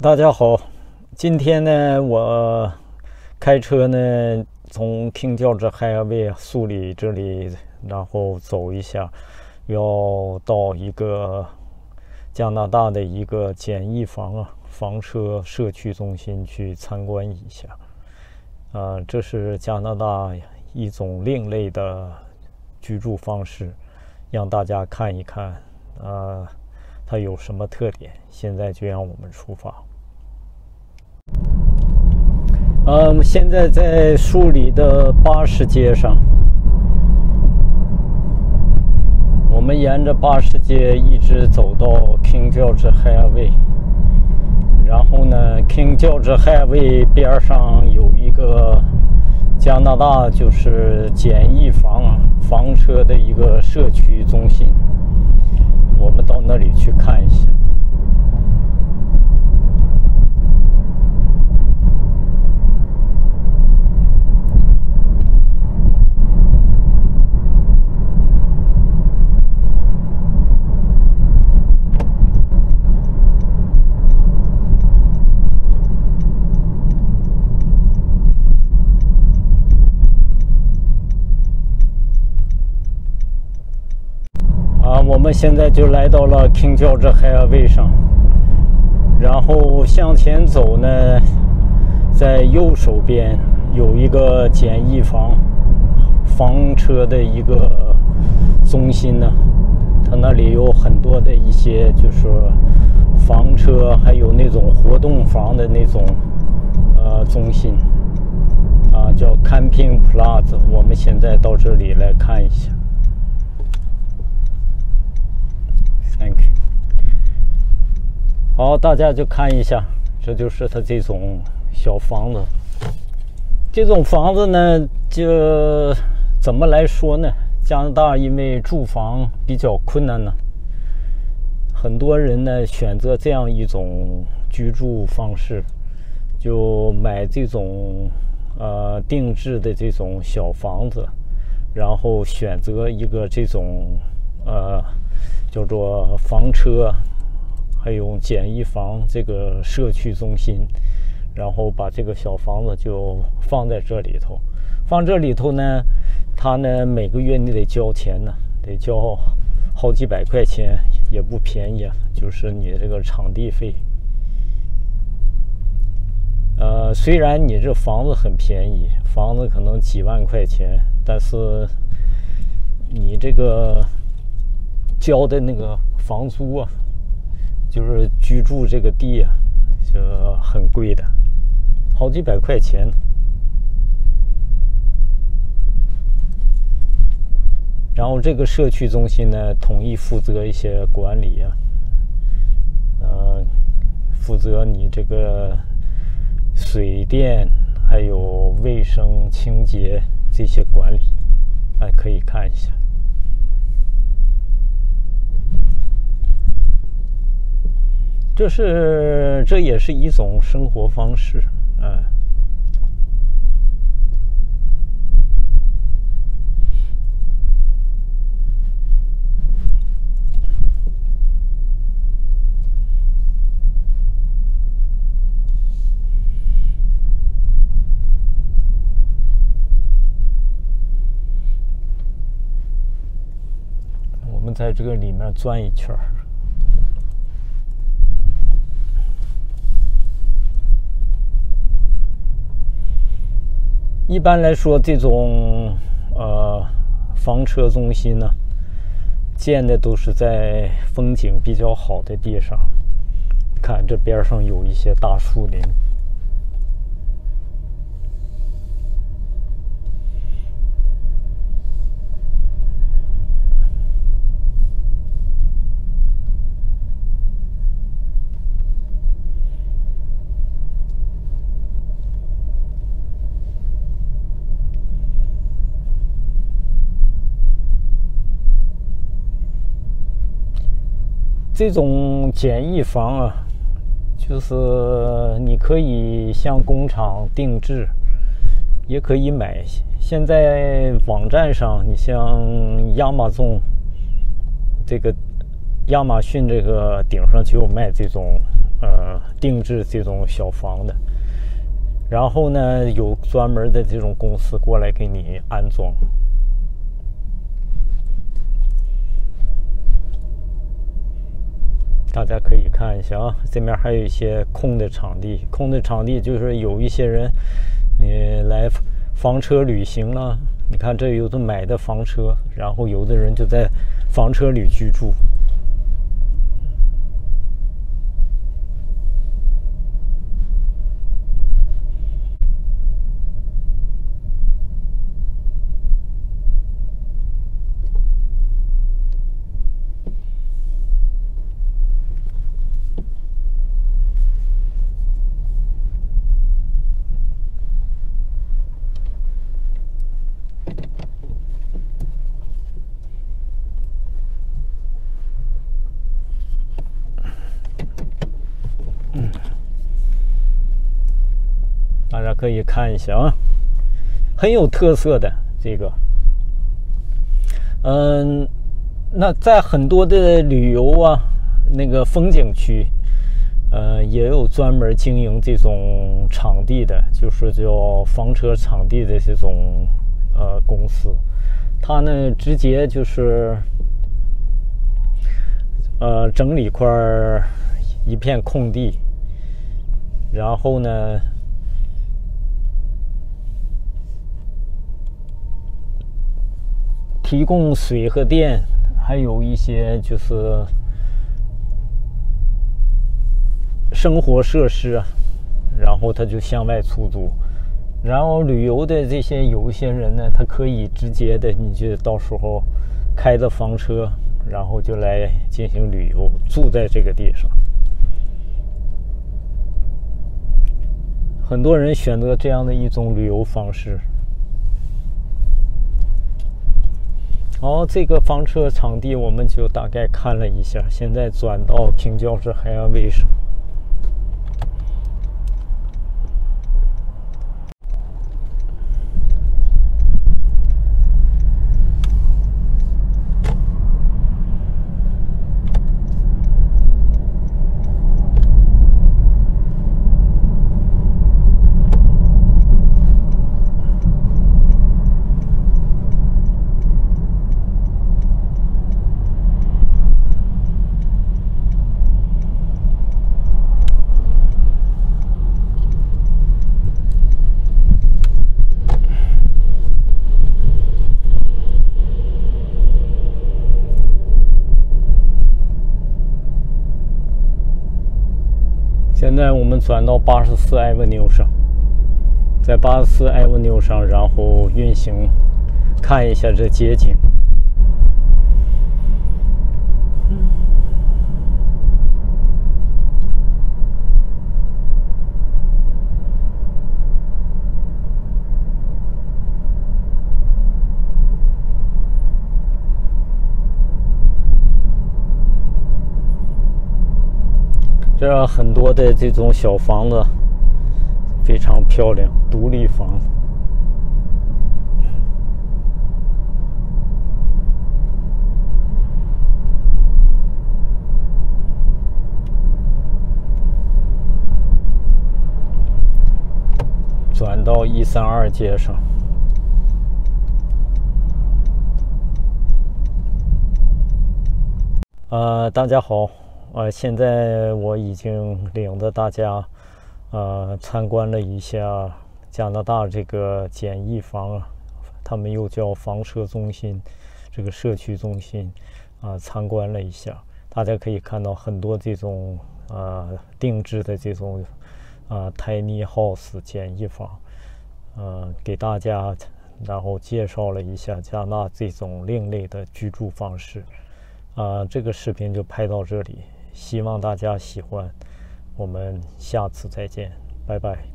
大家好，今天呢，我开车呢从 King George Highway 苏里这里，然后走一下，要到一个加拿大的一个简易房啊房车社区中心去参观一下。啊，这是加拿大一种另类的居住方式，让大家看一看啊，它有什么特点。现在就让我们出发。嗯，现在在树里的巴士街上，我们沿着巴士街一直走到 King George Highway，然后呢，King George Highway 边上有一个加拿大就是简易房房车的一个社区中心，我们到那里去看一下。我们现在就来到了 King George Highway 上，然后向前走呢，在右手边有一个简易房房车的一个中心呢，它那里有很多的一些就是房车，还有那种活动房的那种呃中心，啊叫 Camping Plaza，我们现在到这里来看一下。Thank you。好，大家就看一下，这就是它这种小房子。这种房子呢，就怎么来说呢？加拿大因为住房比较困难呢，很多人呢选择这样一种居住方式，就买这种呃定制的这种小房子，然后选择一个这种呃。叫做房车，还有简易房这个社区中心，然后把这个小房子就放在这里头。放这里头呢，他呢每个月你得交钱呢，得交好几百块钱，也不便宜啊。就是你这个场地费。呃，虽然你这房子很便宜，房子可能几万块钱，但是你这个。交的那个房租啊，就是居住这个地啊，就很贵的，好几百块钱。然后这个社区中心呢，统一负责一些管理啊，呃，负责你这个水电还有卫生清洁这些管理，哎，可以看一下。这是，这也是一种生活方式，嗯。我们在这个里面转一圈儿。一般来说，这种呃房车中心呢，建的都是在风景比较好的地上。看这边上有一些大树林。这种简易房啊，就是你可以向工厂定制，也可以买。现在网站上，你像亚马逊这个亚马逊这个顶上就有卖这种呃定制这种小房的，然后呢有专门的这种公司过来给你安装。大家可以看一下啊，这面还有一些空的场地，空的场地就是有一些人，你来房车旅行了。你看这有的买的房车，然后有的人就在房车里居住。嗯大家可以看一下啊，很有特色的这个。嗯，那在很多的旅游啊，那个风景区，呃，也有专门经营这种场地的，就是叫房车场地的这种呃公司。他呢，直接就是呃整理块一片空地，然后呢。提供水和电，还有一些就是生活设施，然后他就向外出租。然后旅游的这些有一些人呢，他可以直接的，你就到时候开着房车，然后就来进行旅游，住在这个地上。很多人选择这样的一种旅游方式。好，这个房车场地我们就大概看了一下，现在转到平交市海岸卫生。现在我们转到八十四 Avenue 上，在八十四 Avenue 上，然后运行，看一下这街景。这很多的这种小房子，非常漂亮，独立房。转到一三二街上，呃，大家好。呃，现在我已经领着大家，呃，参观了一下加拿大这个简易房，他们又叫房车中心，这个社区中心，啊，参观了一下。大家可以看到很多这种呃定制的这种啊 tiny house 简易房，呃，给大家然后介绍了一下加拿大这种另类的居住方式。啊，这个视频就拍到这里。希望大家喜欢，我们下次再见，拜拜。